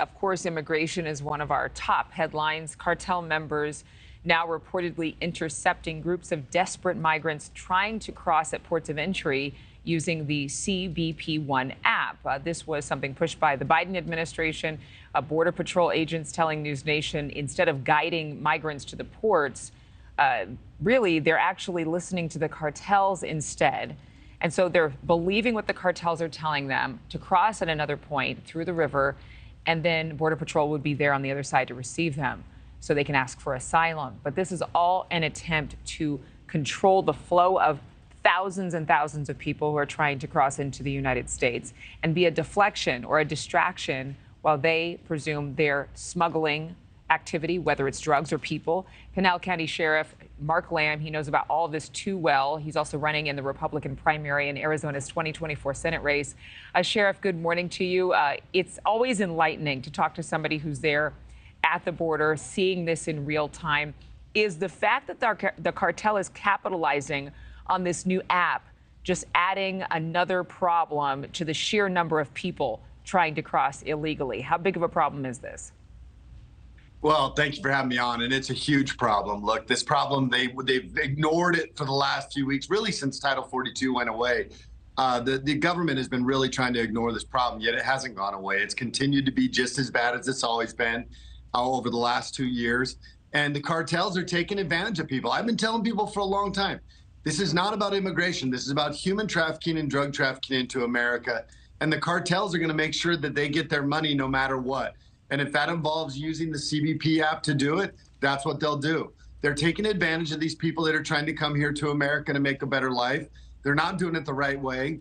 Of course, immigration is one of our top headlines. Cartel members now reportedly intercepting groups of desperate migrants trying to cross at ports of entry using the CBP One app. Uh, this was something pushed by the Biden administration. Uh, Border Patrol agents telling NewsNation instead of guiding migrants to the ports, uh, really, they're actually listening to the cartels instead. And so they're believing what the cartels are telling them to cross at another point through the river, and then Border Patrol would be there on the other side to receive them so they can ask for asylum. But this is all an attempt to control the flow of thousands and thousands of people who are trying to cross into the United States and be a deflection or a distraction while they presume they're smuggling activity, whether it's drugs or people. Pinal County Sheriff Mark Lamb, he knows about all this too well. He's also running in the Republican primary in Arizona's 2024 Senate race. Uh, Sheriff, good morning to you. Uh, it's always enlightening to talk to somebody who's there at the border, seeing this in real time. Is the fact that the, the cartel is capitalizing on this new app just adding another problem to the sheer number of people trying to cross illegally? How big of a problem is this? Well, thank you for having me on, and it's a huge problem. Look, this problem they they've ignored it for the last few weeks, really since Title 42 went away. Uh, the the government has been really trying to ignore this problem, yet it hasn't gone away. It's continued to be just as bad as it's always been uh, over the last two years, and the cartels are taking advantage of people. I've been telling people for a long time, this is not about immigration. This is about human trafficking and drug trafficking into America, and the cartels are going to make sure that they get their money no matter what. And if that involves using the CBP app to do it, that's what they'll do. They're taking advantage of these people that are trying to come here to America to make a better life. They're not doing it the right way.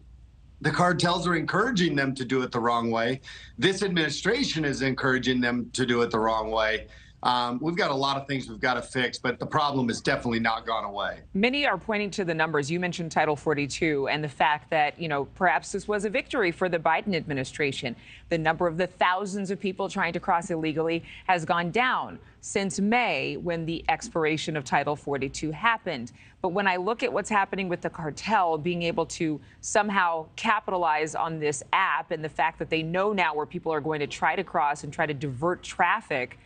The cartels are encouraging them to do it the wrong way. This administration is encouraging them to do it the wrong way. Um, we've got a lot of things we've got to fix, but the problem has definitely not gone away. Many are pointing to the numbers. You mentioned Title 42 and the fact that, you know, perhaps this was a victory for the Biden administration. The number of the thousands of people trying to cross illegally has gone down since May when the expiration of Title 42 happened. But when I look at what's happening with the cartel being able to somehow capitalize on this app and the fact that they know now where people are going to try to cross and try to divert traffic,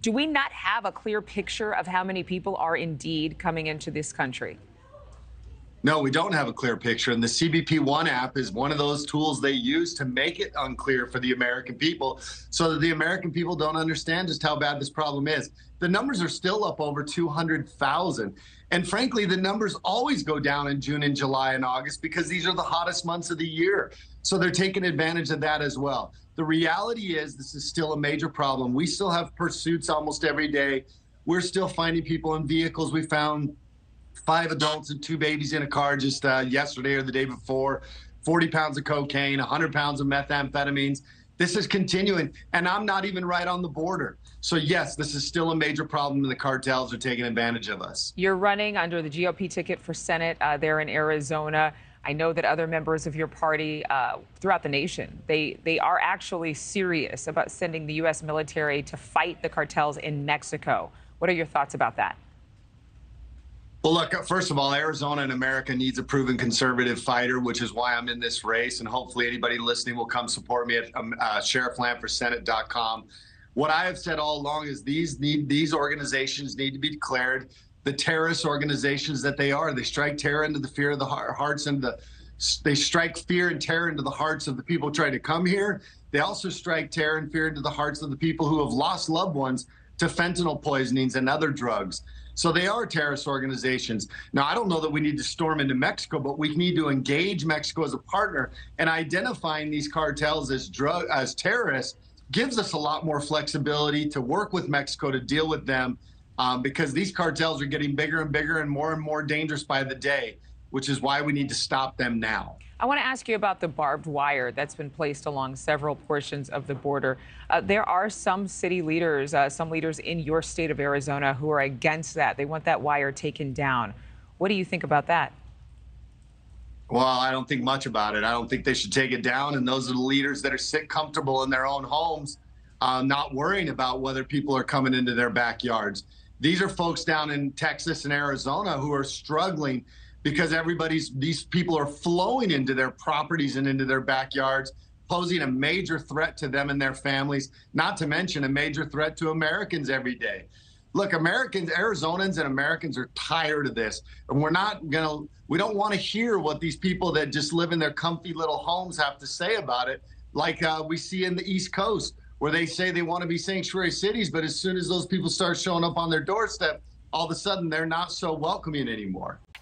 do we not have a clear picture of how many people are indeed coming into this country? No, we don't have a clear picture. And the CBP One app is one of those tools they use to make it unclear for the American people so that the American people don't understand just how bad this problem is. The numbers are still up over 200,000. And frankly, the numbers always go down in June and July and August because these are the hottest months of the year. So they're taking advantage of that as well. The reality is, this is still a major problem. We still have pursuits almost every day. We're still finding people in vehicles. We found five adults and two babies in a car just uh, yesterday or the day before, 40 pounds of cocaine, 100 pounds of methamphetamines. This is continuing, and I'm not even right on the border. So, yes, this is still a major problem, and the cartels are taking advantage of us. You're running under the GOP ticket for Senate uh, there in Arizona. I know that other members of your party uh, throughout the nation, they, they are actually serious about sending the U.S. military to fight the cartels in Mexico. What are your thoughts about that? Well, look, first of all, Arizona and America needs a proven conservative fighter, which is why I'm in this race. And hopefully, anybody listening will come support me at um, uh, sherifflambforsenate.com. What I have said all along is these need these organizations need to be declared the terrorist organizations that they are. They strike terror into the fear of the hearts and the they strike fear and terror into the hearts of the people trying to come here. They also strike terror and fear into the hearts of the people who have lost loved ones to fentanyl poisonings and other drugs. So they are terrorist organizations. Now, I don't know that we need to storm into Mexico, but we need to engage Mexico as a partner and identifying these cartels as drug as terrorists gives us a lot more flexibility to work with Mexico to deal with them um, because these cartels are getting bigger and bigger and more and more dangerous by the day, which is why we need to stop them now. I want to ask you about the barbed wire that's been placed along several portions of the border. Uh, there are some city leaders, uh, some leaders in your state of Arizona who are against that. They want that wire taken down. What do you think about that? Well, I don't think much about it. I don't think they should take it down. And those are the leaders that are sit comfortable in their own homes, uh, not worrying about whether people are coming into their backyards. These are folks down in Texas and Arizona who are struggling because everybody's these people are flowing into their properties and into their backyards posing a major threat to them and their families, not to mention a major threat to Americans every day. Look, Americans, Arizonans and Americans are tired of this. And we're not to, we don't want to hear what these people that just live in their comfy little homes have to say about it, like uh, we see in the East Coast, where they say they want to be sanctuary cities, but as soon as those people start showing up on their doorstep, all of a sudden they're not so welcoming anymore.